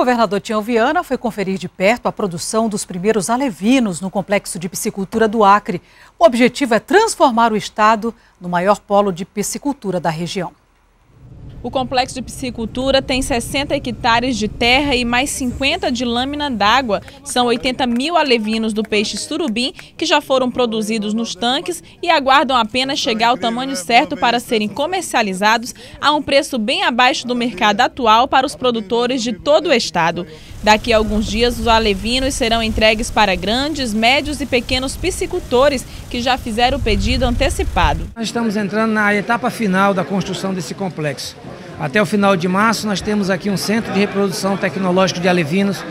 governador Tião Viana foi conferir de perto a produção dos primeiros alevinos no complexo de piscicultura do Acre. O objetivo é transformar o estado no maior polo de piscicultura da região. O complexo de piscicultura tem 60 hectares de terra e mais 50 de lâmina d'água. São 80 mil alevinos do peixe surubim que já foram produzidos nos tanques e aguardam apenas chegar ao tamanho certo para serem comercializados a um preço bem abaixo do mercado atual para os produtores de todo o estado. Daqui a alguns dias, os alevinos serão entregues para grandes, médios e pequenos piscicultores que já fizeram o pedido antecipado. Nós estamos entrando na etapa final da construção desse complexo. Até o final de março, nós temos aqui um centro de reprodução tecnológico de alevinos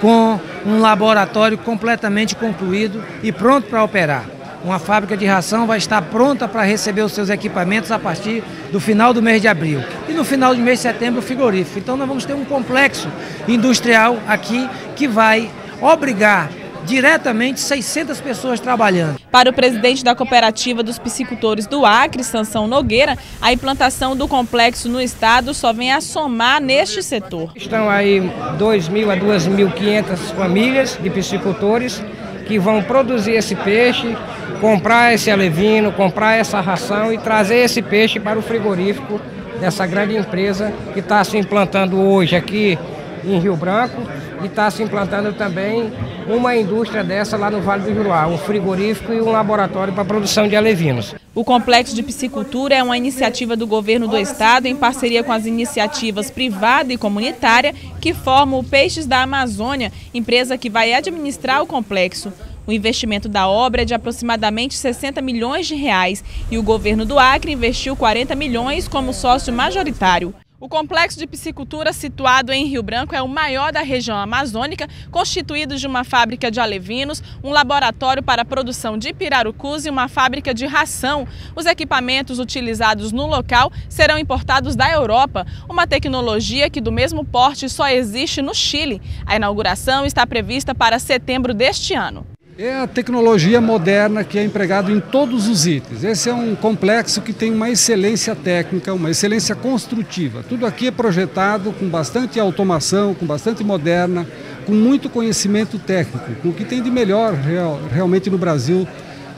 com um laboratório completamente concluído e pronto para operar. Uma fábrica de ração vai estar pronta para receber os seus equipamentos a partir do final do mês de abril. E no final do mês de setembro, o frigorífico. Então, nós vamos ter um complexo industrial aqui que vai obrigar diretamente 600 pessoas trabalhando. Para o presidente da cooperativa dos piscicultores do Acre, Sansão Nogueira, a implantação do complexo no estado só vem a somar neste setor. Estão aí 2.000 a 2.500 famílias de piscicultores que vão produzir esse peixe, comprar esse alevino, comprar essa ração e trazer esse peixe para o frigorífico dessa grande empresa que está se implantando hoje aqui em Rio Branco e está se implantando também uma indústria dessa lá no Vale do Juruá, um frigorífico e um laboratório para produção de alevinos. O complexo de piscicultura é uma iniciativa do governo do estado em parceria com as iniciativas privada e comunitária que formam o Peixes da Amazônia, empresa que vai administrar o complexo. O investimento da obra é de aproximadamente 60 milhões de reais e o governo do Acre investiu 40 milhões como sócio majoritário. O complexo de piscicultura situado em Rio Branco é o maior da região amazônica, constituído de uma fábrica de alevinos, um laboratório para a produção de pirarucus e uma fábrica de ração. Os equipamentos utilizados no local serão importados da Europa, uma tecnologia que do mesmo porte só existe no Chile. A inauguração está prevista para setembro deste ano. É a tecnologia moderna que é empregada em todos os itens. Esse é um complexo que tem uma excelência técnica, uma excelência construtiva. Tudo aqui é projetado com bastante automação, com bastante moderna, com muito conhecimento técnico, com o que tem de melhor real, realmente no Brasil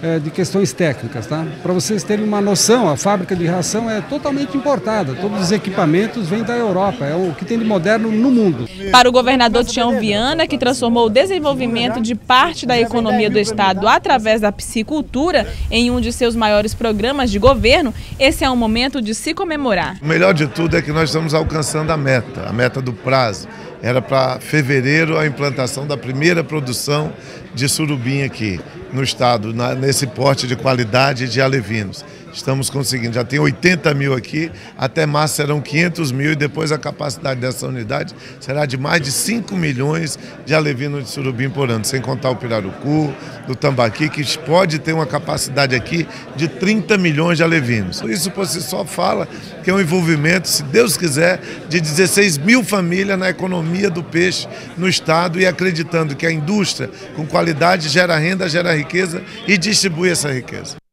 é, de questões técnicas. Tá? Para vocês terem uma noção, a fábrica de ração é totalmente importada, todos os equipamentos vêm da Europa, é o que tem de moderno no mundo. Para o governador Tião Viana, que transformou o desenvolvimento de parte da economia do Estado através da piscicultura em um de seus maiores programas de governo, esse é um momento de se comemorar. O melhor de tudo é que nós estamos alcançando a meta, a meta do prazo. Era para fevereiro a implantação da primeira produção de surubim aqui no estado, na, nesse porte de qualidade de alevinos. Estamos conseguindo, já tem 80 mil aqui, até março serão 500 mil e depois a capacidade dessa unidade será de mais de 5 milhões de alevinos de surubim por ano, sem contar o pirarucu, do tambaqui, que pode ter uma capacidade aqui de 30 milhões de alevinos. Isso por si só fala que é um envolvimento, se Deus quiser, de 16 mil famílias na economia do peixe no estado e acreditando que a indústria com qualidade gera renda, gera riqueza e distribui essa riqueza.